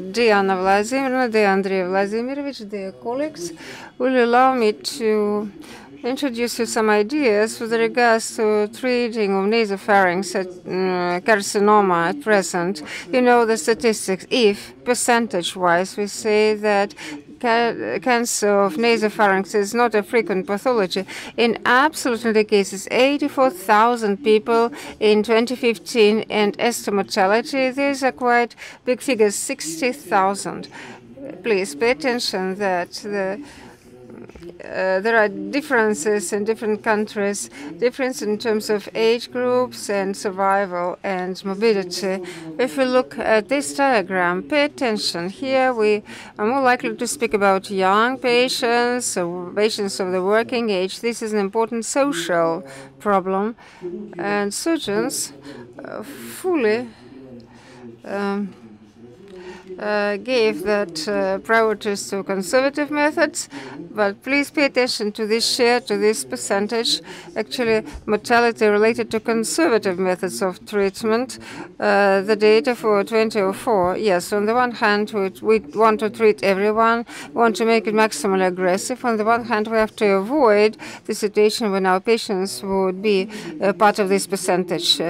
Diana Vladimirovna, dear Andrei Vladimirovich, dear colleagues, will allow me to introduce you some ideas with regards to treating of nasopharynx at, uh, carcinoma at present. You know the statistics. If percentage-wise we say that cancer of nasopharynx is not a frequent pathology. In absolutely cases, 84,000 people in 2015 and estimate mortality, these are quite big figures, 60,000. Please pay attention that the uh, there are differences in different countries, difference in terms of age groups and survival and mobility. If we look at this diagram, pay attention. Here we are more likely to speak about young patients, or patients of the working age. This is an important social problem, and surgeons fully um, uh, gave that uh, priorities to conservative methods, but please pay attention to this share, to this percentage. Actually, mortality related to conservative methods of treatment. Uh, the data for 2004, yes, on the one hand, we, we, want to treat everyone, want to make it maximally aggressive. On the one hand, we have to avoid the situation when our patients would be part of this percentage.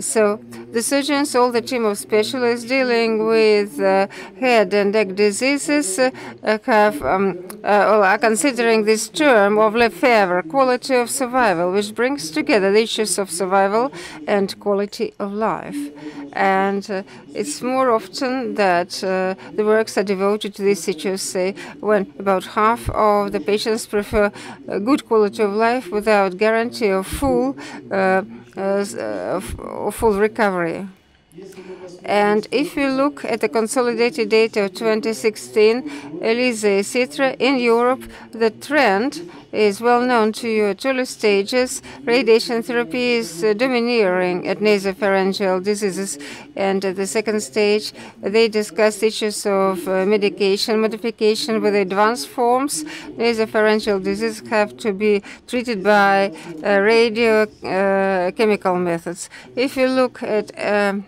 so the surgeons, all the team of specialists dealing with uh, head and neck diseases uh, have um, uh, are considering this term of Lefebvre, quality of survival, which brings together the issues of survival and quality of life. And uh, it's more often that the works are devoted to these issues, say, when about half of the patients prefer good quality of life without guarantee of full, uh, uh, full recovery. And if we look at the consolidated data of 2016, ELISA, etc., in Europe, the trend is well known to you at early stages. Radiation therapy is uh, domineering at nasopharyngeal diseases. And at the second stage, they discuss issues of uh, medication modification with advanced forms. Nasopharyngeal diseases have to be treated by uh, radio uh, chemical methods. If you look at um,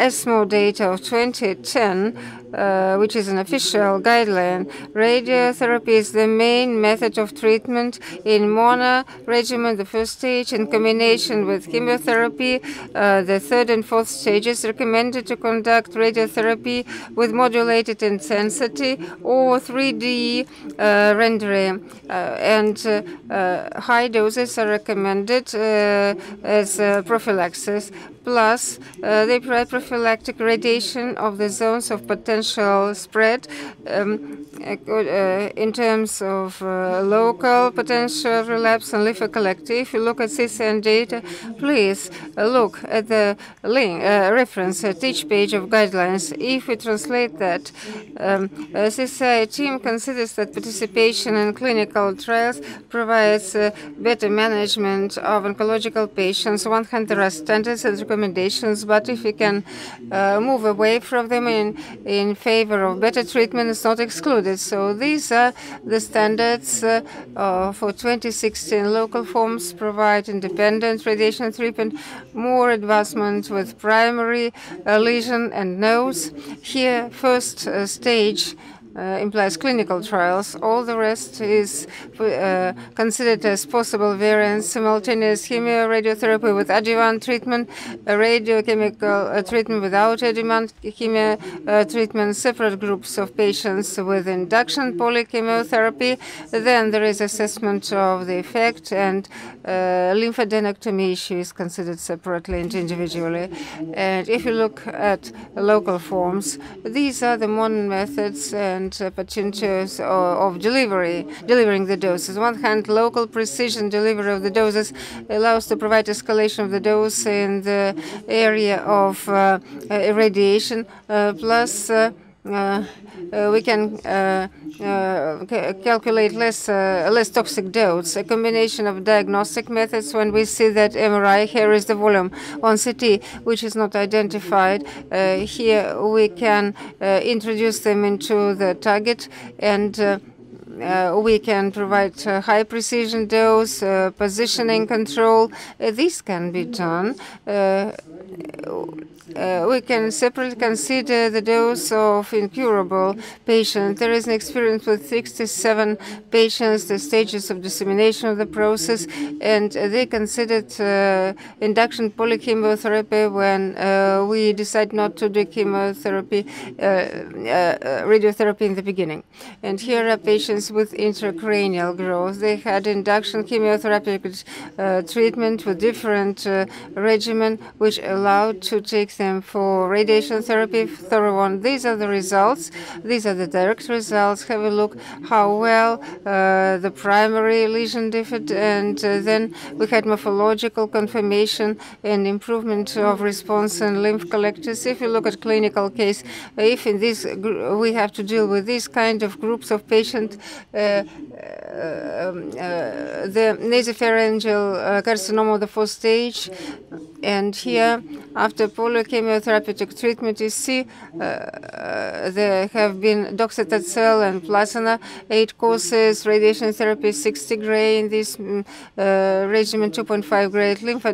ESMO data of 2010, uh, which is an official guideline, radiotherapy is the main method of treatment in mono regimen, the first stage, in combination with chemotherapy. Uh, the third and fourth stages recommended to conduct radiotherapy with modulated intensity or 3D uh, rendering, uh, and uh, high doses are recommended as prophylaxis. Plus, they provide prophylactic radiation of the zones of potential spread um, in terms of uh, local potential relapse and lymphocollective. If you look at CCN data, please uh, look at the link reference at each page of guidelines. If we translate that, um, CCI team considers that participation in clinical trials provides better management of oncological patients. On one hand, there are standards and recommendations, but if we can uh, move away from them in, in favor of better treatment, it's not excluded. So these are the standards uh, uh, for 2016. Local forms provide independent radiation treatment, more advancement with primary uh, lesion and nose. Here, first stage implies clinical trials. All the rest is uh, considered as possible variants, simultaneous chemoradiotherapy with adjuvant treatment, radiochemical uh, treatment without adjuvant chemo treatment, separate groups of patients with induction polychemotherapy. Then there is assessment of the effect, and lymphadenectomy issue is considered separately and individually. And if you look at local forms, these are the modern methods and potentials of delivery, delivering the doses. On one hand, local precision delivery of the doses allows to provide escalation of the dose in the area of uh, irradiation, uh, plus uh, uh, we can uh, uh, calculate less less toxic dose. A combination of diagnostic methods when we see that MRI here is the volume on CT, which is not identified. here we can introduce them into the target and. Uh, we can provide uh, high precision dose, uh, positioning control. this can be done uh, we can separately consider the dose of incurable patient. There is an experience with 67 patients, the stages of dissemination of the process, and uh, they considered uh, induction polychemotherapy when uh, we decide not to do chemotherapy, uh, uh, radiotherapy in the beginning. And here are patients with intracranial growth. They had induction chemotherapy treatment with different regimen, which allowed to take for radiation therapy, thorough one. These are the results. These are the direct results. Have a look how well uh, the primary lesion differed, and uh, then we had morphological confirmation and improvement of response in lymph collectors. If you look at clinical case, if in this we have to deal with these kind of groups of patients, uh, uh um, uh, the nasopharyngeal uh, carcinoma of the fourth stage, and here after polychemotherapeutic treatment, you see uh, there have been docetaxel and plasma, eight courses, radiation therapy, 60 gray in this um, uh, regimen, 2.5 gray lymph.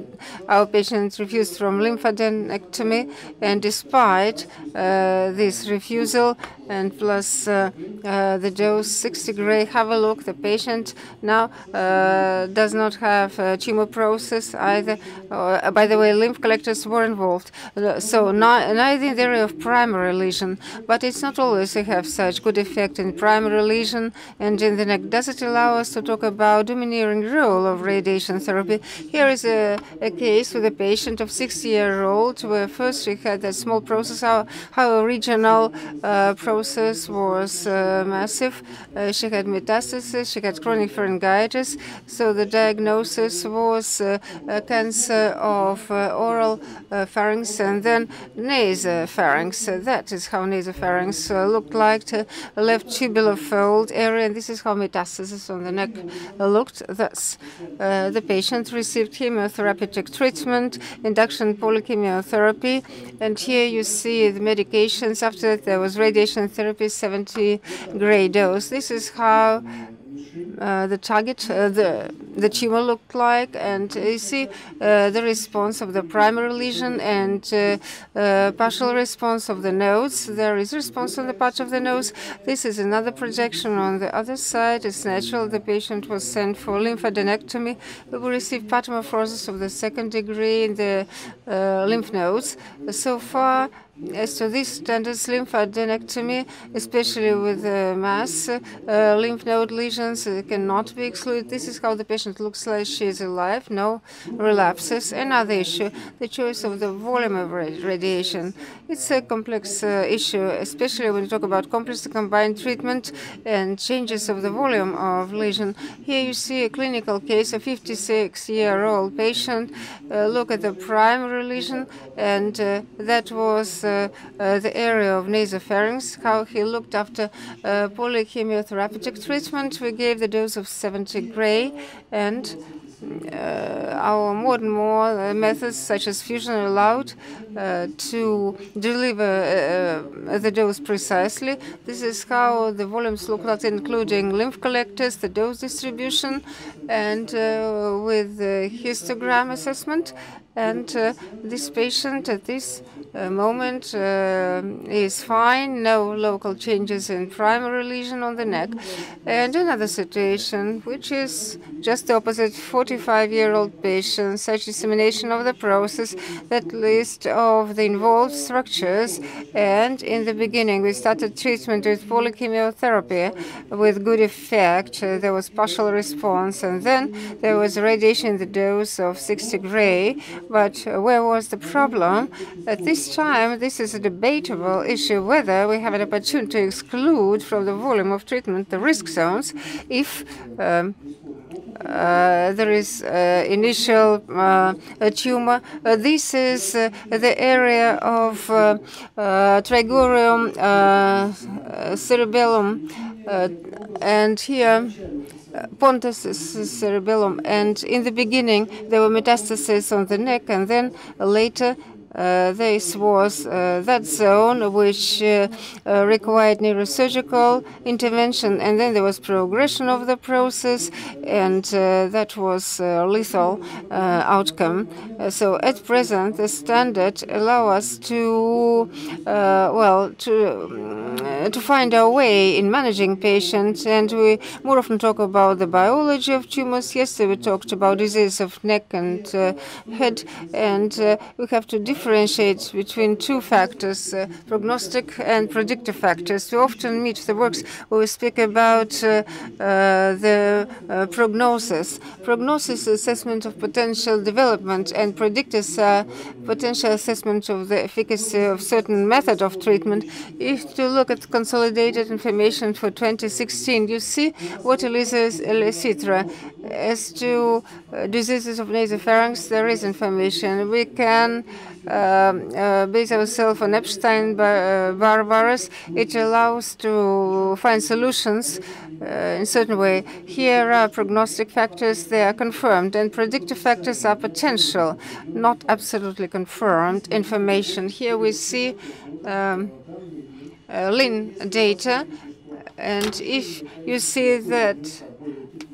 Our patients refused from lymphadenectomy, and despite uh, this refusal, and plus uh, uh, the dose 60 gray. Have a look. The patient now uh, does not have tumor process either. by the way, lymph collectors were involved. so not, neither in the area of primary lesion, but it's not always they have such good effect in primary lesion and in the neck. Does it allow us to talk about domineering role of radiation therapy? Here is a, a case with a patient of 60 year old where first she had a small process, how, how regional uh, process was uh, massive. Uh, she had metastasis, she had chronic pharyngitis, so the diagnosis was uh, cancer of oral Uh, pharynx and then nasopharynx. Uh, that is how nasopharynx uh, looked like, the left tubular fold area, and this is how metastasis on the neck looked. Thus, the patient received chemotherapeutic treatment, induction polychemotherapy, and here you see the medications. After that, there was radiation therapy 70 gray dose. This is how uh, the target, uh, the the tumor looked like, and you see uh, the response of the primary lesion and uh, uh, partial response of the nodes. There is response on the part of the nose. This is another projection on the other side. It's natural. The patient was sent for lymphadenectomy. We received pathomorphosis of the second degree in the lymph nodes. So far, as to this standard lymphadenectomy, especially with uh, mass uh, lymph node lesions, uh, cannot be excluded. This is how the patient looks like she is alive, no relapses. Another issue, the choice of the volume of radiation. It's a complex uh, issue, especially when you talk about complex combined treatment and changes of the volume of lesion. Here you see a clinical case, a 56-year-old patient. Uh, look at the primary lesion, and uh, that was the area of nasopharynx, how he looked after uh, polychemotherapeutic treatment. We gave the dose of 70 gray and uh, our more and more uh, methods such as fusion allowed uh, to deliver the dose precisely. This is how the volumes look like, including lymph collectors, the dose distribution, and with histogram assessment. And this patient at this moment uh, is fine, no local changes in primary lesion on the neck. And another situation, which is just the opposite, 45-year-old patient, such dissemination of the process, that list of the involved structures. And in the beginning, we started treatment with polychemotherapy with good effect. Uh, there was partial response, and then there was radiation in the dose of 60 gray. But where was the problem? At this time, this is a debatable issue whether we have an opportunity to exclude from the volume of treatment the risk zones if um, uh, there is uh, initial uh, tumor. Uh, this is uh, the area of uh, trigurium cerebellum, and here pontus cerebellum. And in the beginning, there were metastases on the neck, and then later this was uh, that zone which uh, required neurosurgical intervention, and then there was progression of the process, and that was lethal outcome. so at present, the standard allow us to, well, to to find our way in managing patients, and we more often talk about the biology of tumors. Yesterday we talked about disease of neck and uh, head, and uh, we have to differentiate between two factors, uh, prognostic and predictive factors. We often meet the works where we speak about the prognosis. Prognosis is assessment of potential development, and predictors potential assessment of the efficacy of certain method of treatment. If you look at consolidated information for 2016, you see what Elisa Citra as to uh, diseases of nasopharynx, there is information. We can uh, uh, base ourselves on Epstein-Barr virus. It allows to find solutions uh, in certain way. Here are prognostic factors, they are confirmed, and predictive factors are potential, not absolutely confirmed information. Here we see um, uh, LIN data, and if you see that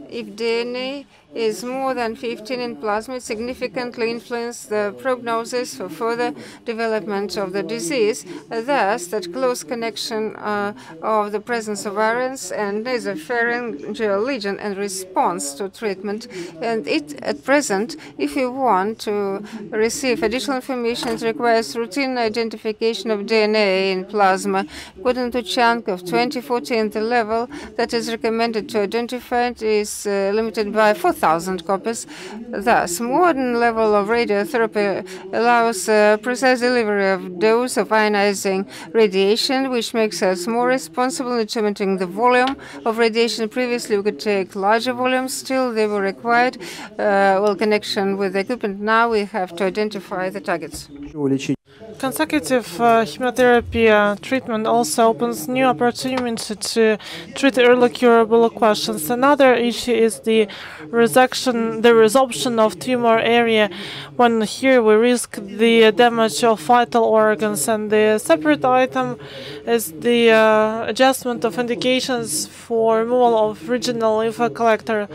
if DNA is more than 15 in plasma, significantly influences the prognosis for further development of the disease. Thus, that close connection uh, of the presence of variants and nasopharyngeal lesion and response to treatment. And it, at present, if you want to receive additional information, it requires routine identification of DNA in plasma. According to Chankov 2014, the level that is recommended to identify it is uh, limited by 4,000 1,000 copies. Thus, modern level of radiotherapy allows uh, precise delivery of dose of ionizing radiation, which makes us more responsible in determining the volume of radiation. Previously, we could take larger volumes. Still, they were required. Uh, well, connection with the equipment. Now we have to identify the targets. Consecutive uh, chemotherapy uh, treatment also opens new opportunities to treat early curable questions. Another issue is the resection, the resorption of tumor area. When here we risk the damage of vital organs, and the separate item is the uh, adjustment of indications for removal of regional lymph collector.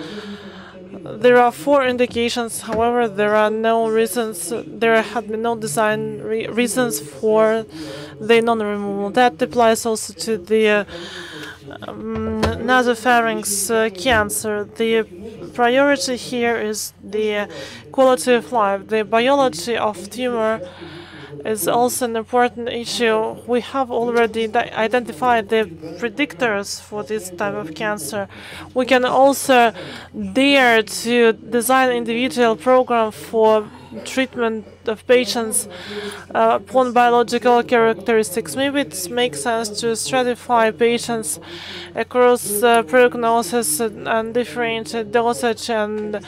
There are four indications, however, there are no reasons, there have been no design re reasons for the non-removal. That applies also to the uh, um, nasopharynx uh, cancer. The priority here is the quality of life. The biology of tumor is also an important issue. We have already identified the predictors for this type of cancer. We can also dare to design individual program for treatment of patients uh, upon biological characteristics. Maybe it makes sense to stratify patients across uh, prognosis and, and different dosage and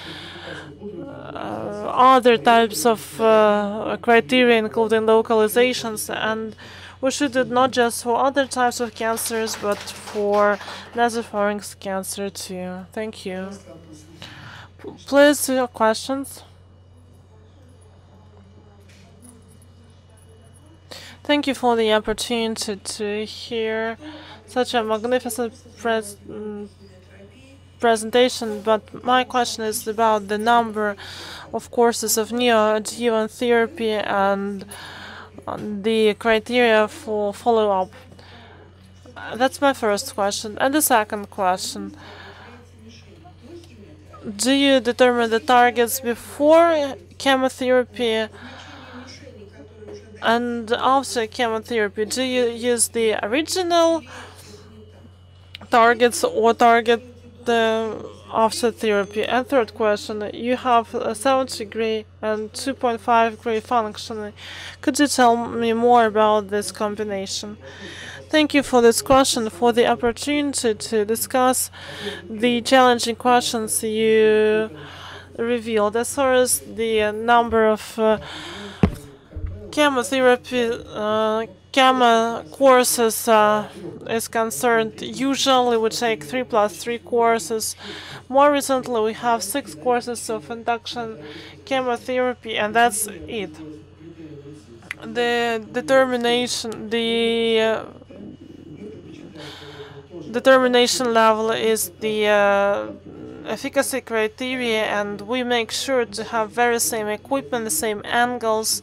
other types of uh, criteria, including localizations, and we should do not just for other types of cancers, but for nasopharynx cancer too. Thank you. Please, your questions. Thank you for the opportunity to hear such a magnificent pres mm, presentation, but my question is about the number of courses of neoadjuvant therapy and the criteria for follow-up. That's my first question. And the second question, do you determine the targets before chemotherapy and after chemotherapy? Do you use the original targets or target the after therapy. And third question, you have a 70 degree and 2.5 degree functioning. Could you tell me more about this combination? Thank you for this question, for the opportunity to discuss the challenging questions you revealed. As far as the number of uh, chemotherapy uh, Gamma courses uh, is concerned, usually we take 3 plus 3 courses. More recently, we have 6 courses of induction chemotherapy, and that's it. the determination, the uh, determination level is the uh, efficacy criteria and we make sure to have very same equipment, the same angles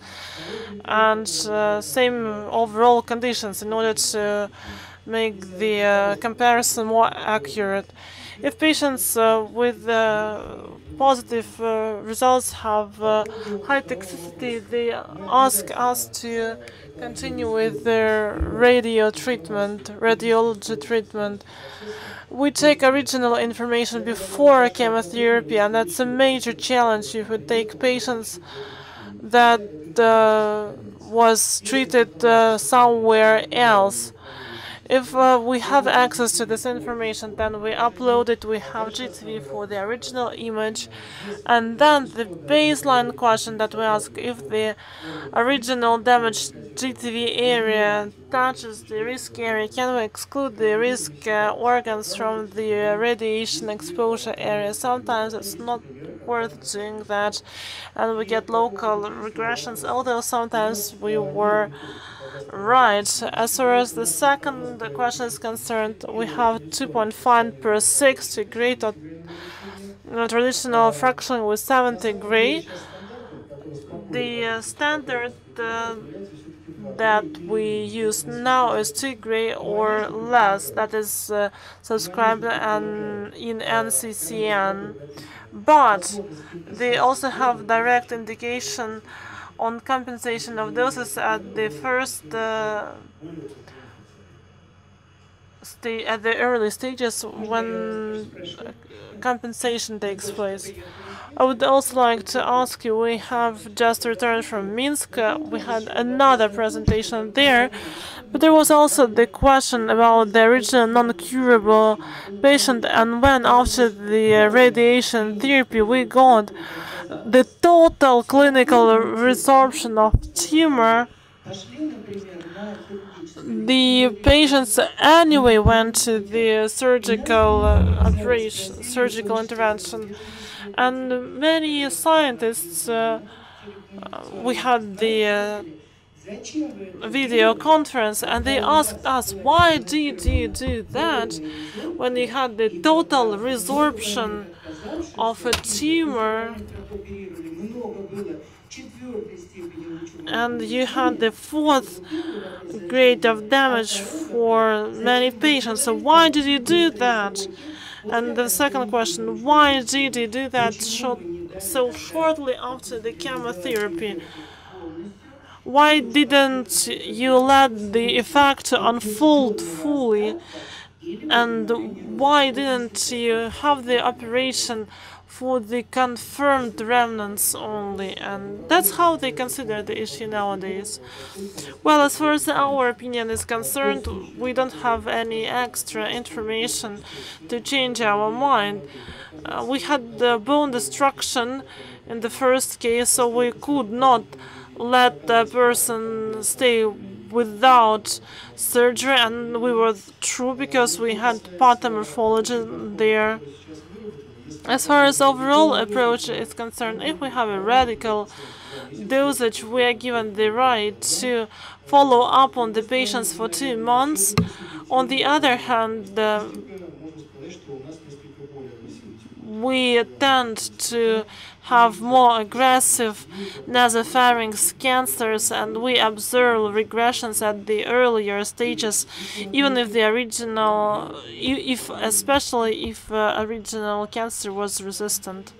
and uh, same overall conditions in order to make the uh, comparison more accurate. If patients uh, with uh, positive uh, results have uh, high toxicity, they ask us to continue with their radio treatment, radiology treatment. We take original information before chemotherapy, and that's a major challenge if we take patients that uh, was treated uh, somewhere else. If uh, we have access to this information, then we upload it, we have GTV for the original image, and then the baseline question that we ask if the original damaged GTV area touches the risk area, can we exclude the risk uh, organs from the radiation exposure area? Sometimes it's not worth doing that, and we get local regressions, although sometimes we were Right. As far as the second question is concerned, we have 2.5 per 60 gray to uh, traditional fraction with 70 gray. The uh, standard uh, that we use now is 2 gray or less, that is uh, subscribed and in NCCN. But they also have direct indication on compensation of doses at the first uh, at the early stages when compensation takes place. I would also like to ask you, we have just returned from Minsk, we had another presentation there, but there was also the question about the original non-curable patient and when after the radiation therapy we got the total clinical resorption of tumor, the patients anyway went to the surgical uh, operation, surgical intervention, and many scientists. Uh, we had the uh, video conference and they asked us why did you do that when you had the total resorption of a tumor and you had the fourth grade of damage for many patients. So why did you do that? And the second question, why did you do that short, so shortly after the chemotherapy? Why didn't you let the effect unfold fully? And why didn't you have the operation for the confirmed remnants only, and that's how they consider the issue nowadays. Well, as far as our opinion is concerned, we don't have any extra information to change our mind. Uh, we had the bone destruction in the first case, so we could not let the person stay without surgery, and we were true because we had pathomorphology there. As far as overall approach is concerned, if we have a radical dosage, we are given the right to follow up on the patients for two months. On the other hand, uh, we tend to have more aggressive nasopharynx cancers and we observe regressions at the earlier stages even if the original if especially if uh, original cancer was resistant